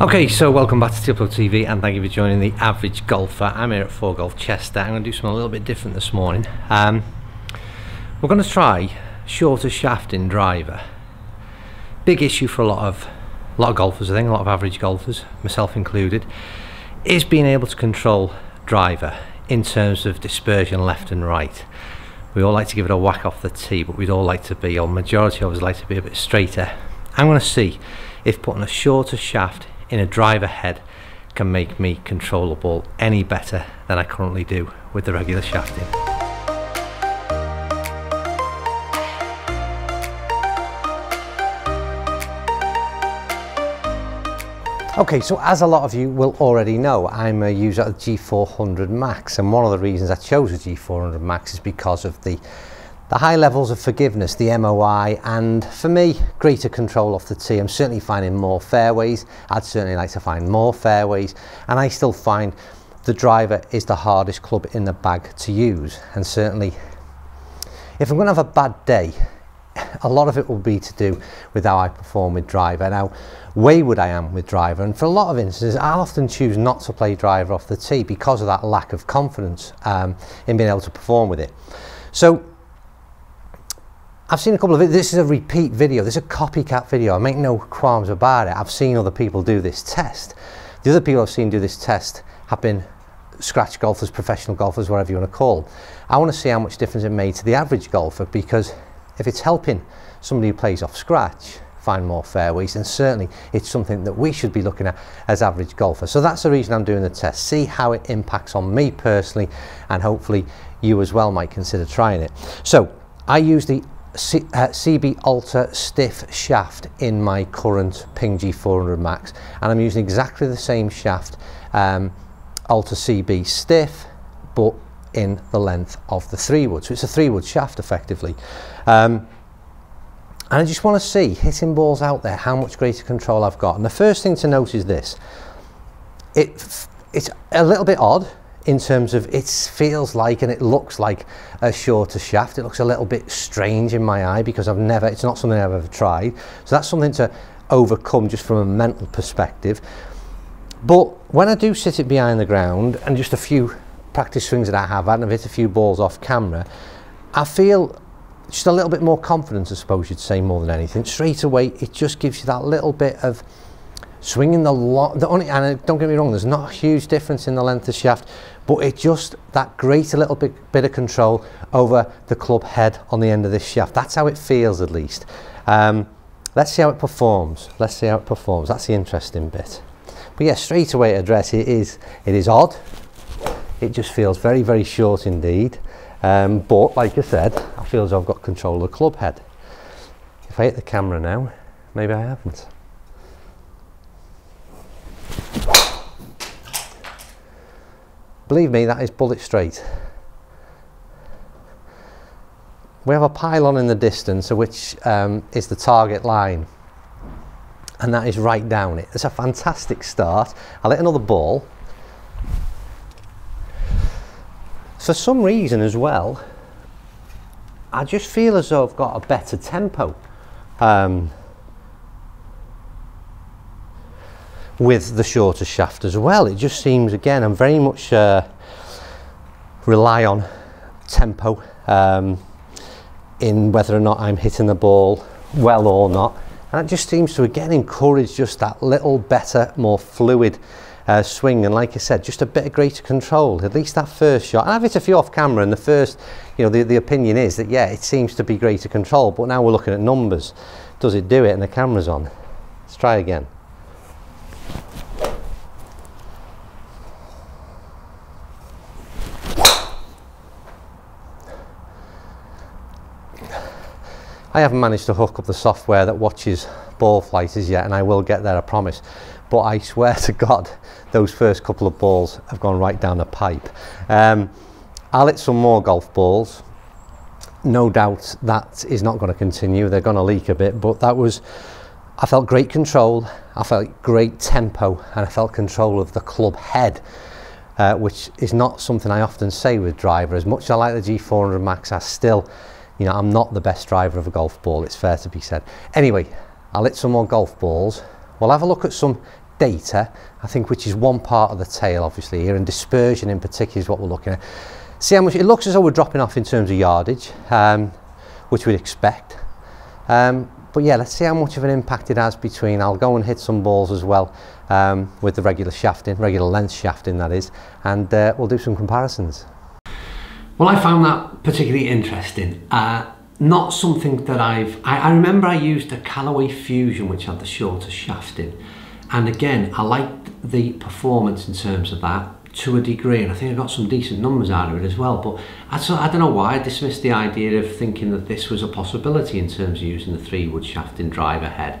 Okay, so welcome back to Teeuplo TV and thank you for joining the Average Golfer. I'm here at 4 Golf Chester. I'm going to do something a little bit different this morning. Um, we're going to try shorter shaft in driver. Big issue for a lot of a lot of golfers, I think, a lot of average golfers, myself included, is being able to control driver in terms of dispersion left and right. We all like to give it a whack off the tee, but we'd all like to be, or majority of us like to be a bit straighter. I'm going to see if putting a shorter shaft in a driver head can make me control the ball any better than I currently do with the regular shafting. Okay, so as a lot of you will already know, I'm a user of the G400 Max, and one of the reasons I chose the G400 Max is because of the the high levels of forgiveness, the MOI, and for me, greater control off the tee. I'm certainly finding more fairways. I'd certainly like to find more fairways, and I still find the driver is the hardest club in the bag to use. And certainly, if I'm going to have a bad day, a lot of it will be to do with how I perform with driver and how wayward I am with driver. And for a lot of instances, I'll often choose not to play driver off the tee because of that lack of confidence um, in being able to perform with it. So I've seen a couple of it. This is a repeat video. This is a copycat video. I make no qualms about it. I've seen other people do this test. The other people I've seen do this test have been scratch golfers, professional golfers, whatever you want to call. I want to see how much difference it made to the average golfer because if it's helping somebody who plays off scratch find more fairways, then certainly it's something that we should be looking at as average golfers. So that's the reason I'm doing the test. See how it impacts on me personally, and hopefully you as well might consider trying it. So I use the C, uh, CB Alta stiff shaft in my current Ping G400 Max and I'm using exactly the same shaft um, Alta CB stiff but in the length of the three wood. So it's a three wood shaft effectively. Um, and I just want to see hitting balls out there how much greater control I've got. And the first thing to note is this. It it's a little bit odd in terms of it feels like and it looks like a shorter shaft. It looks a little bit strange in my eye because I've never, it's not something I've ever tried. So that's something to overcome just from a mental perspective. But when I do sit it behind the ground and just a few practice swings that I have had and I've hit a few balls off camera, I feel just a little bit more confidence, I suppose you'd say more than anything. Straight away, it just gives you that little bit of swinging the long, the only, and don't get me wrong, there's not a huge difference in the length of shaft, but it's just that greater little bit, bit of control over the club head on the end of this shaft. That's how it feels at least. Um, let's see how it performs. Let's see how it performs. That's the interesting bit. But yeah, straight away address, it is, it is odd. It just feels very, very short indeed. Um, but like I said, I feel as I've got control of the club head. If I hit the camera now, maybe I haven't. Believe me, that is bullet straight. We have a pylon in the distance, which um, is the target line. And that is right down it. It's a fantastic start. I'll hit another ball. For some reason as well, I just feel as though I've got a better tempo. Um, with the shorter shaft as well. It just seems, again, I'm very much uh, rely on tempo um, in whether or not I'm hitting the ball well or not. And it just seems to, again, encourage just that little better, more fluid uh, swing. And like I said, just a bit of greater control, at least that first shot. And I've hit a few off camera and the first, you know, the, the opinion is that, yeah, it seems to be greater control. But now we're looking at numbers. Does it do it? And the camera's on. Let's try again. I haven't managed to hook up the software that watches ball flight as yet and I will get there I promise. But I swear to God those first couple of balls have gone right down the pipe. Um, I'll hit some more golf balls. No doubt that is not going to continue. They're going to leak a bit but that was I felt great control I felt great tempo and I felt control of the club head uh, which is not something I often say with driver. As much as I like the G400 Max I still you know, I'm not the best driver of a golf ball, it's fair to be said. Anyway, I'll hit some more golf balls. We'll have a look at some data, I think, which is one part of the tale, obviously, here, and dispersion in particular is what we're looking at. See how much, it looks as though we're dropping off in terms of yardage, um, which we'd expect. Um, but yeah, let's see how much of an impact it has between, I'll go and hit some balls as well um, with the regular shafting, regular length shafting that is, and uh, we'll do some comparisons. Well, I found that particularly interesting. Uh, not something that I've, I, I remember I used a Callaway Fusion which had the shorter shafting and again I liked the performance in terms of that to a degree and I think I got some decent numbers out of it as well but I, so, I don't know why I dismissed the idea of thinking that this was a possibility in terms of using the three wood shaft shafting driver head.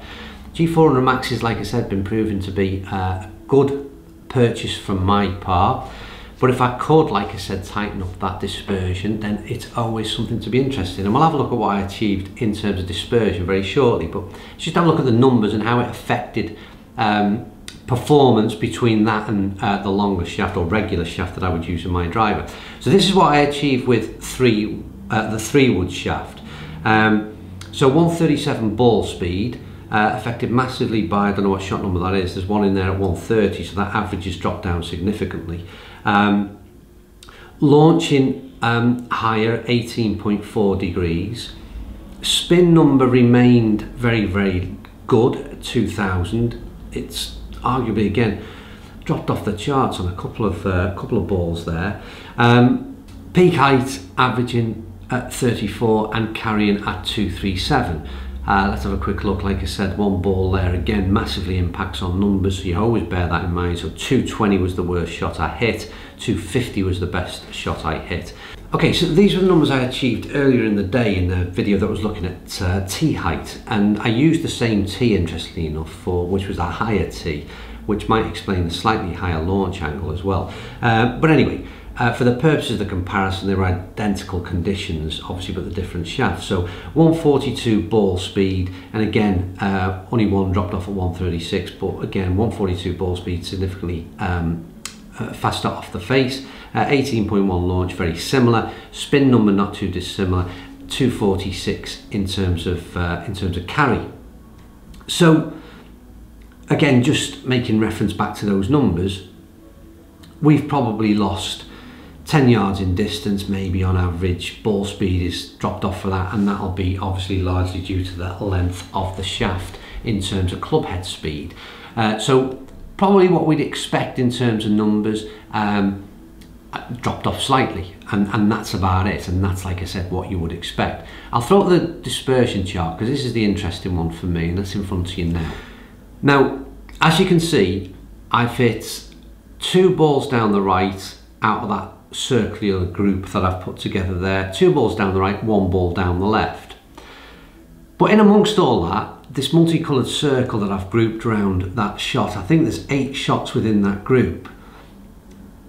G400 Max is like I said been proven to be a good purchase from my part but if I could, like I said, tighten up that dispersion, then it's always something to be interested in. And we'll have a look at what I achieved in terms of dispersion very shortly. But just have a look at the numbers and how it affected um, performance between that and uh, the longer shaft or regular shaft that I would use in my driver. So this is what I achieved with three, uh, the three wood shaft. Um, so 137 ball speed, uh, affected massively by, I don't know what shot number that is, there's one in there at 130, so that average has dropped down significantly. Um, launching um, higher 18.4 degrees. Spin number remained very, very good at 2000. It's arguably, again, dropped off the charts on a couple of uh, couple of balls there. Um, peak height averaging at 34 and carrying at 237. Uh, let's have a quick look. Like I said, one ball there again massively impacts on numbers, so you always bear that in mind. So 220 was the worst shot I hit, 250 was the best shot I hit. Okay, so these were the numbers I achieved earlier in the day in the video that was looking at uh, tee height, and I used the same tee, interestingly enough, for which was a higher tee, which might explain the slightly higher launch angle as well. Uh, but anyway, uh, for the purposes of the comparison, they were identical conditions, obviously, but the different shafts. So 142 ball speed, and again, uh, only one dropped off at 136, but again, 142 ball speed significantly um, uh, faster off the face. 18.1 launch, very similar. Spin number not too dissimilar. 246 in terms of uh, in terms of carry. So again, just making reference back to those numbers, we've probably lost 10 yards in distance maybe on average ball speed is dropped off for that and that'll be obviously largely due to the length of the shaft in terms of club head speed. Uh, so probably what we'd expect in terms of numbers um, dropped off slightly and, and that's about it and that's like I said what you would expect. I'll throw up the dispersion chart because this is the interesting one for me and that's in front of you now. Now as you can see I fit two balls down the right out of that circular group that I've put together there. Two balls down the right, one ball down the left. But in amongst all that, this multicoloured circle that I've grouped around that shot, I think there's eight shots within that group.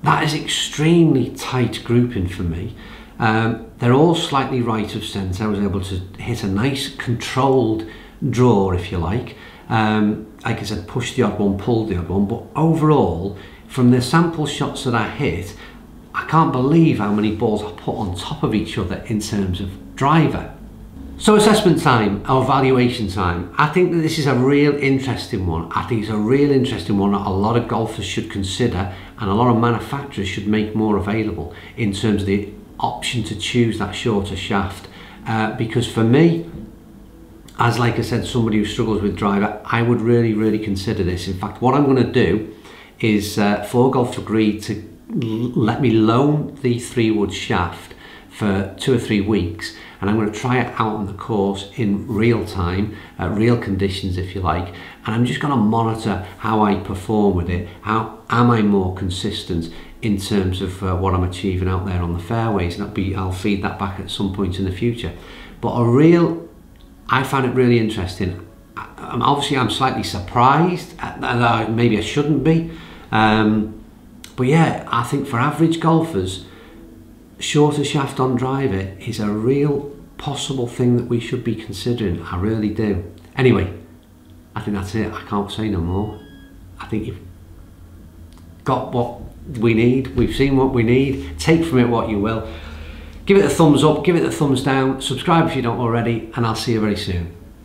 That is extremely tight grouping for me. Um, they're all slightly right of centre. I was able to hit a nice controlled draw, if you like. Um, like I said, push the odd one, pull the odd one. But overall, from the sample shots that I hit, I can't believe how many balls I put on top of each other in terms of driver. So assessment time or valuation time, I think that this is a real interesting one. I think it's a real interesting one that a lot of golfers should consider and a lot of manufacturers should make more available in terms of the option to choose that shorter shaft. Uh, because for me, as like I said, somebody who struggles with driver, I would really, really consider this. In fact, what I'm going to do is uh, 4 Golf agreed to let me loan the three wood shaft for two or three weeks and I'm going to try it out on the course in real time, uh, real conditions if you like, and I'm just going to monitor how I perform with it, how am I more consistent in terms of uh, what I'm achieving out there on the fairways, and I'll, be, I'll feed that back at some point in the future. But a real, I found it really interesting. I'm, obviously, I'm slightly surprised, at, maybe I shouldn't be, um, but yeah, I think for average golfers, shorter shaft on driver is a real possible thing that we should be considering. I really do. Anyway, I think that's it. I can't say no more. I think you've got what we need. We've seen what we need. Take from it what you will. Give it a thumbs up, give it a thumbs down, subscribe if you don't already, and I'll see you very soon.